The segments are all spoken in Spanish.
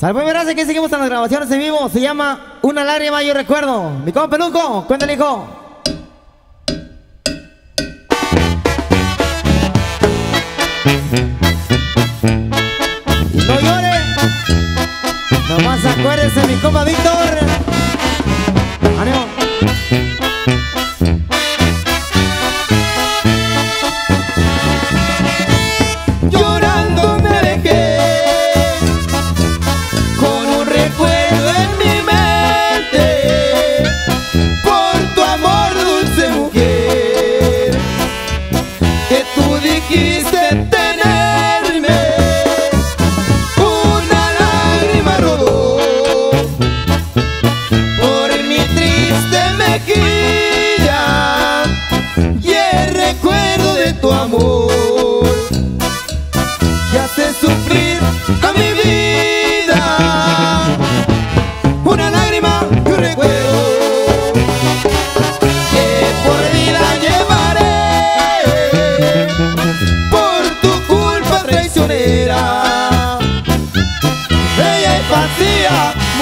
Salve, gracias, que seguimos en las grabaciones en vivo. Se llama Una lágrima, yo recuerdo. Mi compa Peluco, cuéntale, hijo. No llore. Nomás acuérdese, mi compa Víctor.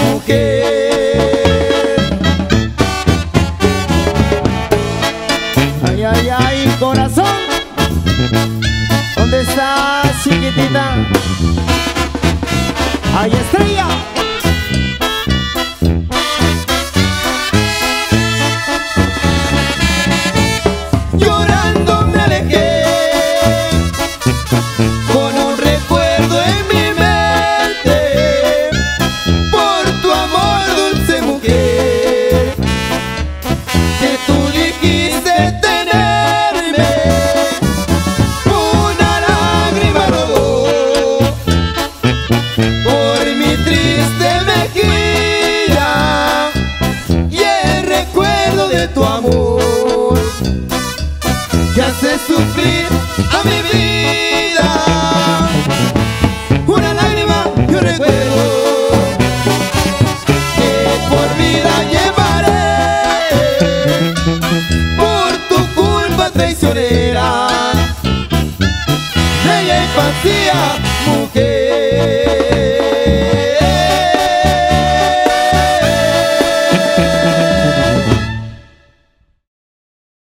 Mujer. Ay, ay, ay, corazón. ¿Dónde estás, chiquitita? ¡Ay, estrella! Por mi triste mejilla y el recuerdo de tu amor que hace sufrir a mi vida. Una lágrima y un recuerdo que por vida llevaré por tu culpa traicionera. Bella y vacía mujer.